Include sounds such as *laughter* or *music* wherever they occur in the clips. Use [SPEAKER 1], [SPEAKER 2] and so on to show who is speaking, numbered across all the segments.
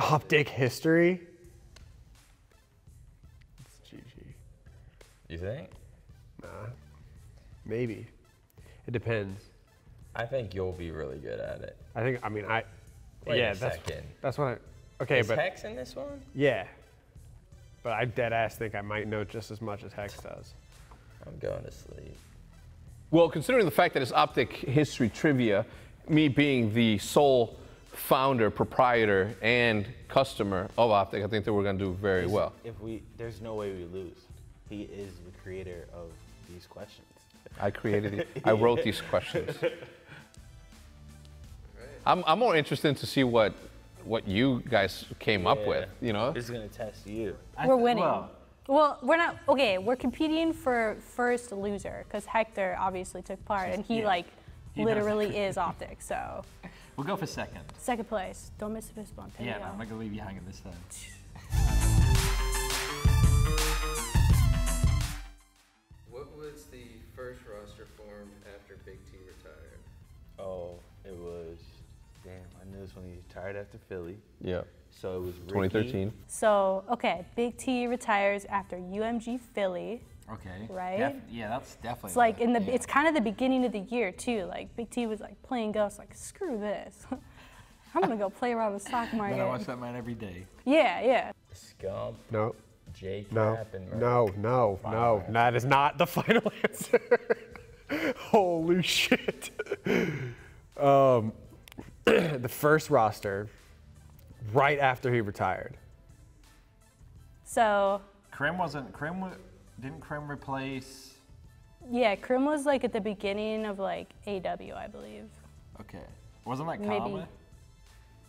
[SPEAKER 1] Optic history. It's GG.
[SPEAKER 2] You think?
[SPEAKER 1] Nah. Maybe. It depends.
[SPEAKER 2] I think you'll be really good at it.
[SPEAKER 1] I think. I mean, I.
[SPEAKER 2] Wait
[SPEAKER 1] yeah,
[SPEAKER 2] a
[SPEAKER 1] that's
[SPEAKER 2] second.
[SPEAKER 1] that's what. I, okay,
[SPEAKER 2] Is
[SPEAKER 1] but
[SPEAKER 2] Hex in this one?
[SPEAKER 1] yeah. But I dead ass think I might know just as much as Hex does.
[SPEAKER 2] I'm going to sleep.
[SPEAKER 3] Well, considering the fact that it's optic history trivia, me being the sole founder, proprietor, and customer of optic, I think that we're going to do very well.
[SPEAKER 4] If we, there's no way we lose. He is the creator of these questions.
[SPEAKER 3] I created it. I wrote these *laughs* questions. I'm, I'm more interested to see what what you guys came up with. You know,
[SPEAKER 4] This is gonna test you.
[SPEAKER 5] We're winning. Well, we're not okay. We're competing for first loser because Hector obviously took part, and he
[SPEAKER 6] yeah.
[SPEAKER 5] like
[SPEAKER 6] He
[SPEAKER 5] literally is optic. So *laughs*
[SPEAKER 6] We'll go for second.
[SPEAKER 5] second place. Don't miss the fist bump. There
[SPEAKER 6] Yeah,
[SPEAKER 5] you
[SPEAKER 6] no. I'm not gonna leave you hanging this time.
[SPEAKER 7] What was the first roster formed after Big T retired?
[SPEAKER 4] Oh, it was. Damn, I knew this when he retired after Philly.
[SPEAKER 3] yeah,
[SPEAKER 4] So it was Ricky,
[SPEAKER 3] 2013.
[SPEAKER 5] So okay, Big T retires after UMG Philly.
[SPEAKER 6] Okay.
[SPEAKER 5] Right?
[SPEAKER 6] Def- yeah, that's definitely.
[SPEAKER 5] It's like in the
[SPEAKER 6] yeah.
[SPEAKER 5] it's kind of the beginning of the year too. Like Big T was like playing ghosts. Like screw this. *laughs* I'm gonna go play around the stock
[SPEAKER 6] Man, I watch that man every day.
[SPEAKER 5] Yeah, yeah.
[SPEAKER 2] Scump,
[SPEAKER 1] No.
[SPEAKER 2] J
[SPEAKER 1] No.
[SPEAKER 2] Cap, and
[SPEAKER 1] No. No. No. That is not the *laughs* final answer. Holy shit. um, *clears throat* the first roster, right after he retired.
[SPEAKER 5] So
[SPEAKER 6] Krim wasn't. Krim wa- didn't Krim replace?
[SPEAKER 5] yeah, Krim was like at the beginning of like AW, I believe.
[SPEAKER 6] Okay. Wasn't that
[SPEAKER 5] Maybe.
[SPEAKER 6] Karma?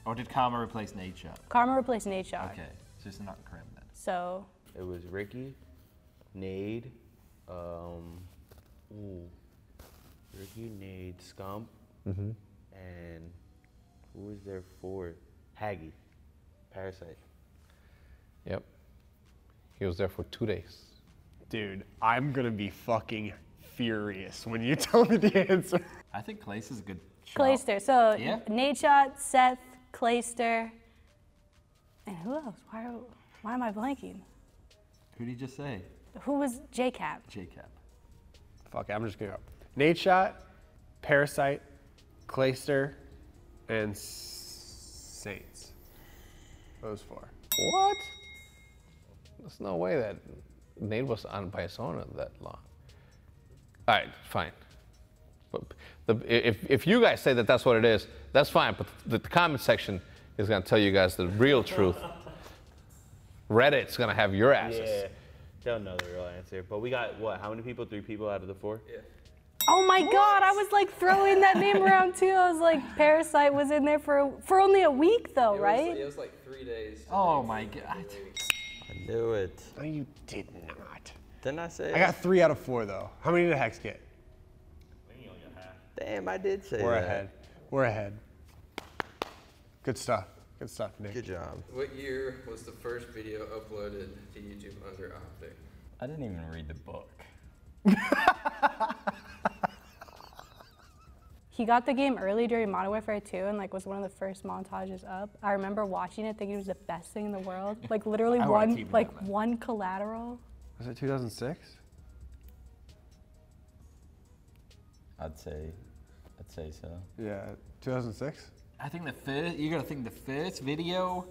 [SPEAKER 6] Or did Karma replace NaDeSHoT?
[SPEAKER 5] Karma replaced NaDeSHoT.
[SPEAKER 6] Okay, so it's not Krim then.
[SPEAKER 5] So
[SPEAKER 4] It was Ricky, Nade, um, ooh, Ricky, Nade, Scump,
[SPEAKER 3] Mm-hmm.
[SPEAKER 4] and who was there for? Haggy, Parasite.
[SPEAKER 3] Yep. He was there for two days.
[SPEAKER 1] Dude, I'm gonna be fucking furious when you *laughs* tell me the answer.
[SPEAKER 6] I think Clace is a good. Shot.
[SPEAKER 5] Clayster. So
[SPEAKER 6] Yeah.
[SPEAKER 5] NaDeSHoT, Seth, Clayster, and who else? Why, are- why am I blanking?
[SPEAKER 6] Who did you just say?
[SPEAKER 5] Who was JKap?
[SPEAKER 6] J-Kap.
[SPEAKER 1] Fuck it, I'm just gonna go. NaDeSHoT, Parasite, Clayster, and Saints. Those four.
[SPEAKER 3] What? There's no way that Nate was on by his own that long. All right, fine. But the, if, if you guys say that that's what it is, that's fine. But the, the comment section is going to tell you guys the real truth. *laughs* Reddit's going to have your asses.
[SPEAKER 4] Yeah, they'll know the real answer. But we got what? How many people? Three people out of the four? Yeah.
[SPEAKER 5] Oh my God! I was like throwing that name *laughs* around too. I was like, Parasite was in there for for only a week though,
[SPEAKER 7] It was,
[SPEAKER 5] right?
[SPEAKER 7] it was like three days.
[SPEAKER 6] Oh
[SPEAKER 7] make
[SPEAKER 6] my
[SPEAKER 7] it.
[SPEAKER 6] God.
[SPEAKER 4] I knew it.
[SPEAKER 1] No, you did not.
[SPEAKER 4] Didn't I say?
[SPEAKER 1] I got three out of four though. How many did Hex get?
[SPEAKER 4] Damn, I did say
[SPEAKER 1] We're
[SPEAKER 4] that.
[SPEAKER 1] ahead. We're ahead. Good stuff. Good stuff, Nick.
[SPEAKER 4] Good job.
[SPEAKER 7] What year was the first video uploaded to YouTube under Optic?
[SPEAKER 2] I didn't even read the book. *laughs*
[SPEAKER 5] He got the game early during Modern Warfare 2 and like was one of the first montages up. I remember watching it thinking it was the best thing in the world. *laughs* Like literally
[SPEAKER 6] I
[SPEAKER 5] one like
[SPEAKER 6] that,
[SPEAKER 5] one collateral.
[SPEAKER 1] Was it 2006?
[SPEAKER 2] I'd say, I'd say so.
[SPEAKER 1] Yeah, 2006.
[SPEAKER 6] I think the first. You gotta think the first video.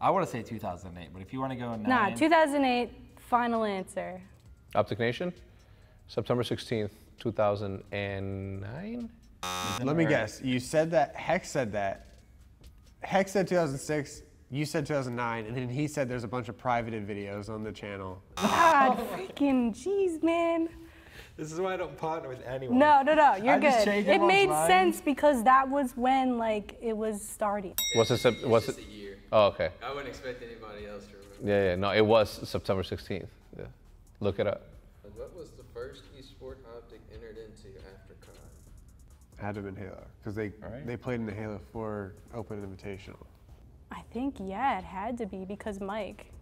[SPEAKER 6] I want to say 2008, but if you want to go nine.
[SPEAKER 5] Nah, 2008 final answer.
[SPEAKER 3] Optic Nation, September 16th, 2009.
[SPEAKER 1] Let me guess. You said that. Hex said that. Hex said 2006. You said 2009, and then he said there's a bunch of privated videos on the channel.
[SPEAKER 5] God, freaking jeez, man.
[SPEAKER 2] This is why I don't partner with anyone.
[SPEAKER 5] No, no, no, you're
[SPEAKER 6] I
[SPEAKER 5] good.
[SPEAKER 6] changed
[SPEAKER 5] It made
[SPEAKER 6] mind.
[SPEAKER 5] sense because that was when like it was starting.
[SPEAKER 3] Was it? Sep-
[SPEAKER 7] It's
[SPEAKER 3] Was
[SPEAKER 7] just
[SPEAKER 3] it?
[SPEAKER 7] a year.
[SPEAKER 3] Oh, okay.
[SPEAKER 7] I wouldn't expect anybody else to remember.
[SPEAKER 3] Yeah, yeah. No, it was September 16th. Yeah. Look it up.
[SPEAKER 7] What was the first esport Optic entered into after COD?
[SPEAKER 1] Had to have been Halo because they
[SPEAKER 2] Alright.
[SPEAKER 1] they played in the Halo 4 Open Invitational.
[SPEAKER 5] I think yeah, it had to be because Mike.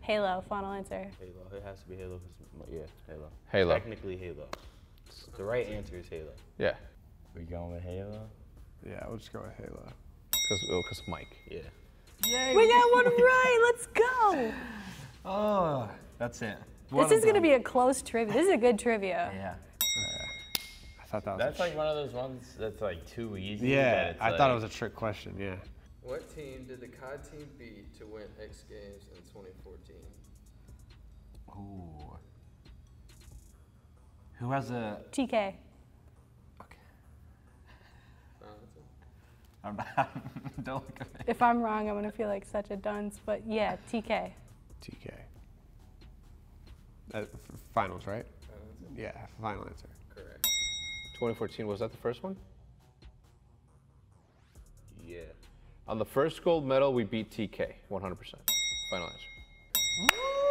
[SPEAKER 5] Halo, final answer.
[SPEAKER 4] Halo. It has to be Halo. Yeah, Halo.
[SPEAKER 3] Halo.
[SPEAKER 4] Technically Halo. The right answer is Halo.
[SPEAKER 3] Yeah,
[SPEAKER 2] We going with Halo?
[SPEAKER 1] Yeah, we'll just go with Halo.
[SPEAKER 3] because Mike.
[SPEAKER 4] Yeah.
[SPEAKER 5] We got one right. Let's go. *laughs*
[SPEAKER 6] Oh, that's it.
[SPEAKER 5] This is gonna be a close trivia. This is a good trivia.
[SPEAKER 6] Yeah.
[SPEAKER 1] I thought that was.
[SPEAKER 2] That's
[SPEAKER 1] a
[SPEAKER 2] like one of those ones that's like too easy.
[SPEAKER 1] yeah,
[SPEAKER 2] that it's
[SPEAKER 1] I thought it was a trick question. Yeah.
[SPEAKER 7] What team did the COD team beat to win X Games in 2014?
[SPEAKER 6] Ooh. Who has a?
[SPEAKER 5] TK.
[SPEAKER 6] Okay. *laughs*
[SPEAKER 7] That's it.
[SPEAKER 6] I'm not. *laughs* don't look at me.
[SPEAKER 5] If I'm wrong, I'm gonna feel like such a dunce. But yeah, TK.
[SPEAKER 1] TK. Uh, finals, right?
[SPEAKER 7] That's it.
[SPEAKER 1] Yeah, final answer.
[SPEAKER 7] Correct.
[SPEAKER 3] 2014 was that the first one?
[SPEAKER 4] Yeah.
[SPEAKER 3] On the first gold medal, we beat TK 100%. Final answer.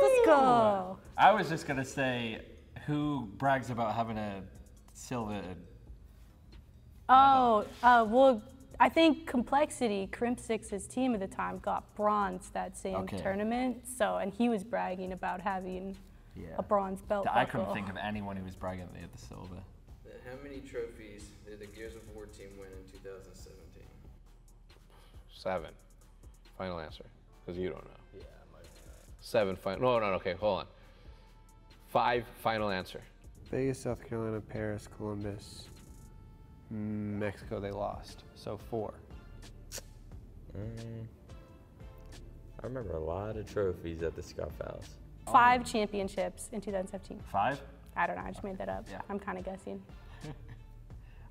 [SPEAKER 5] Let's go.
[SPEAKER 6] I was just gonna say, who brags about having a silver?
[SPEAKER 5] Oh, uh, well, I think Complexity, Crimsix's team at the time, got bronze that same
[SPEAKER 6] Okay.
[SPEAKER 5] tournament. So, and he was bragging about having
[SPEAKER 6] Yeah.
[SPEAKER 5] a bronze belt.
[SPEAKER 6] I couldn't think of anyone who was bragging that they had the silver.
[SPEAKER 7] Then how many trophies did the Gears of War team win in 2017?
[SPEAKER 3] Seven. Final answer. Because you don't know. Yeah, Seven final. No, no, no, okay, hold on. Five final answer.
[SPEAKER 1] Vegas, South Carolina, Paris, Columbus, Mexico. They lost. So four.
[SPEAKER 2] Mm. I remember a lot of trophies at the Scuf House.
[SPEAKER 5] Five championships in 2017.
[SPEAKER 6] Five?
[SPEAKER 5] I don't know. I just made that up.
[SPEAKER 6] Yeah.
[SPEAKER 5] I'm kind of guessing.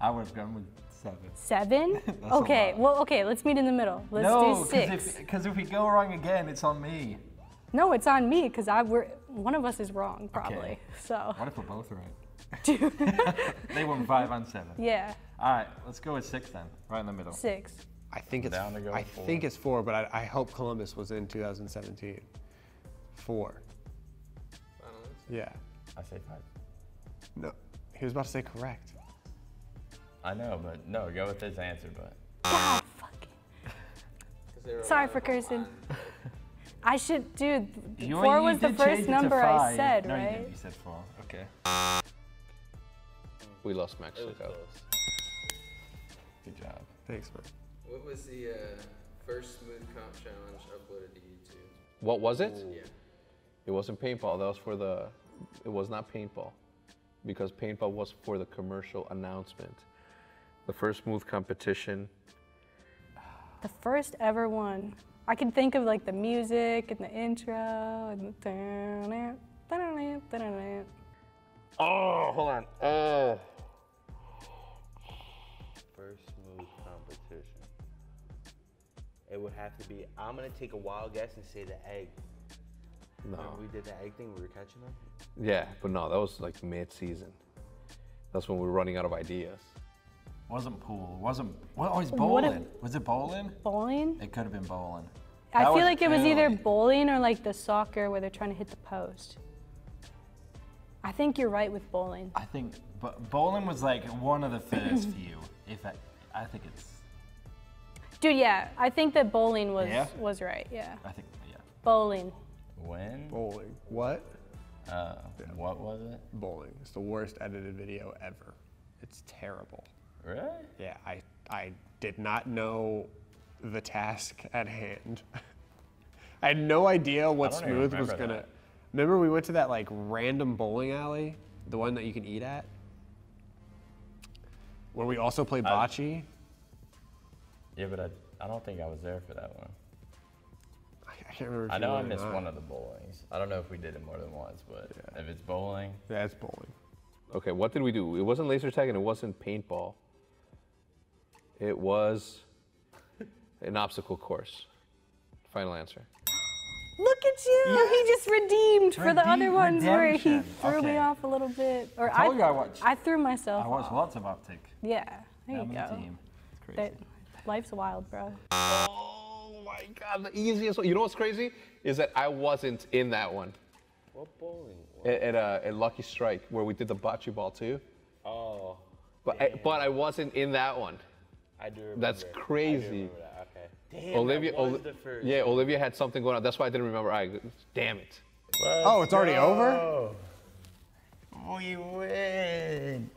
[SPEAKER 6] I would have gone with seven.
[SPEAKER 5] Seven? *laughs* okay. Well, okay. Let's meet in the middle. Let's
[SPEAKER 6] no,
[SPEAKER 5] do six.
[SPEAKER 6] because if, 'cause if we go wrong again, it's on me.
[SPEAKER 5] No, it's on me because I we're one of us is wrong probably.
[SPEAKER 6] Okay.
[SPEAKER 5] So
[SPEAKER 6] What if we're both right? *laughs* they won five on seven.
[SPEAKER 5] yeah,
[SPEAKER 6] All right, let's go with six then, right in the middle.
[SPEAKER 5] six.
[SPEAKER 1] I think it's.
[SPEAKER 2] Down to go
[SPEAKER 1] I
[SPEAKER 2] four.
[SPEAKER 1] think it's four, but I, I hope Columbus was in 2017. Four.
[SPEAKER 7] Final?
[SPEAKER 1] Yeah.
[SPEAKER 2] I say five.
[SPEAKER 1] No. He was about to say correct.
[SPEAKER 2] I know, but no, go with his answer. But
[SPEAKER 5] God, fucking.
[SPEAKER 7] 'Cause they
[SPEAKER 5] Sorry for cursing. *laughs* I should, dude.
[SPEAKER 6] You-
[SPEAKER 5] four
[SPEAKER 6] you
[SPEAKER 5] was the first number I said,
[SPEAKER 6] no, You,
[SPEAKER 5] right?
[SPEAKER 6] didn't. you said four. Okay.
[SPEAKER 3] We lost
[SPEAKER 4] It was
[SPEAKER 3] Mexico.
[SPEAKER 4] close.
[SPEAKER 2] good job.
[SPEAKER 1] Thanks, man.
[SPEAKER 7] What was the uh, first Smooth Comp challenge uploaded to YouTube?
[SPEAKER 3] What was it?
[SPEAKER 7] Yeah.
[SPEAKER 3] It wasn't paintball. That was for the. It was not paintball, because paintball was for the commercial announcement. The first move competition.
[SPEAKER 5] The first ever one. I can think of like the music and the intro and the.
[SPEAKER 3] Oh, hold on. Oh.
[SPEAKER 4] First smooth competition. It would have to be. I'm gonna take a wild guess and say the egg.
[SPEAKER 3] No.
[SPEAKER 4] Remember we did the egg thing. We were catching them.
[SPEAKER 3] Yeah, but no, that was like mid-season. That's when we were running out of ideas.
[SPEAKER 6] Wasn't pool. Wasn't. What? Oh, it's
[SPEAKER 5] What if-
[SPEAKER 6] bowling. Was it bowling?
[SPEAKER 5] Bowling?
[SPEAKER 6] It could have been bowling.
[SPEAKER 5] I
[SPEAKER 6] That
[SPEAKER 5] feel like it was either bowling or like the soccer where they're trying to hit the post. I think you're right with bowling.
[SPEAKER 6] I think, but bowling was like one of the first few. If I, I think it's.
[SPEAKER 5] Dude, yeah, I think that bowling was
[SPEAKER 6] Yeah?
[SPEAKER 5] was right. Yeah,
[SPEAKER 6] I think yeah.
[SPEAKER 5] bowling.
[SPEAKER 2] When?
[SPEAKER 1] Bowling. What?
[SPEAKER 2] Uh, what was it?
[SPEAKER 1] Bowling. It's the worst edited video ever. It's terrible.
[SPEAKER 2] Really?
[SPEAKER 1] Yeah, I I did not know the task at hand. *laughs* I had no idea what Smooth was gonna.
[SPEAKER 2] that.
[SPEAKER 1] Remember we went to that like random bowling alley, the one that you can eat at, where we also played bocce.
[SPEAKER 2] Yeah, but I, I don't think I was there for that one.
[SPEAKER 1] I, I can't remember. If
[SPEAKER 2] I know I missed
[SPEAKER 1] not.
[SPEAKER 2] one of the bowlings. I don't know if we did it more than once, but if it's bowling,
[SPEAKER 1] That's bowling.
[SPEAKER 3] Okay, what did we do? It wasn't laser tag and it wasn't paintball. It was an obstacle course. Final answer.
[SPEAKER 5] Look at you! He just redeemed for the other
[SPEAKER 6] Redeem-
[SPEAKER 5] ones where he
[SPEAKER 6] redemption.
[SPEAKER 5] threw me off a little bit. Or
[SPEAKER 6] I told you I watched-
[SPEAKER 5] I threw myself
[SPEAKER 6] I watched
[SPEAKER 5] off.
[SPEAKER 6] lots of Optic.
[SPEAKER 5] Yeah, there
[SPEAKER 6] I'm
[SPEAKER 5] you go.
[SPEAKER 6] team. It's
[SPEAKER 5] That,
[SPEAKER 6] crazy.
[SPEAKER 5] life's wild, bro.
[SPEAKER 3] Oh my god, the easiest one. You know what's crazy? Is that I wasn't in that one.
[SPEAKER 4] What bowling?
[SPEAKER 3] At, at, uh, at Lucky Strike, where we did the bocce ball too.
[SPEAKER 4] Oh,
[SPEAKER 3] But I, but I wasn't in that one.
[SPEAKER 4] I do remember.
[SPEAKER 3] That's
[SPEAKER 4] I do
[SPEAKER 3] crazy.
[SPEAKER 4] remember that. Okay. Damn,
[SPEAKER 3] Olivia,
[SPEAKER 4] that was
[SPEAKER 3] Oli-
[SPEAKER 4] the first.
[SPEAKER 3] yeah, Olivia had something going on. That's why I didn't remember. I, damn it.
[SPEAKER 1] Oh, it's already over.
[SPEAKER 2] we win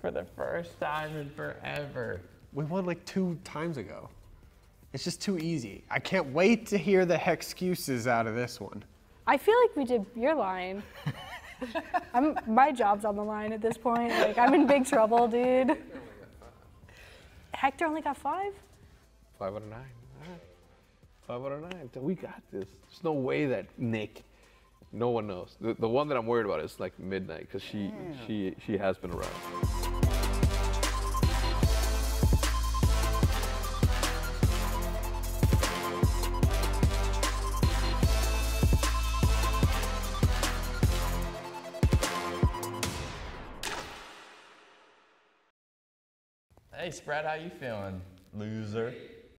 [SPEAKER 2] for the first time in forever.
[SPEAKER 1] We won like two times ago. It's just too easy. I can't wait to hear the excuses out of this one.
[SPEAKER 5] I feel like we did. You're lying. *laughs* I'm, my job's on the line at this point. Like I'm in big trouble, dude. *laughs* Hector only got five.
[SPEAKER 3] Five out of nine. All right. Five out of nine. We got this. There's no way that Nick. No one knows. The, the one that I'm worried about is like MiDNiTE because she she she has been around.
[SPEAKER 2] Spratt, how you feeling, loser?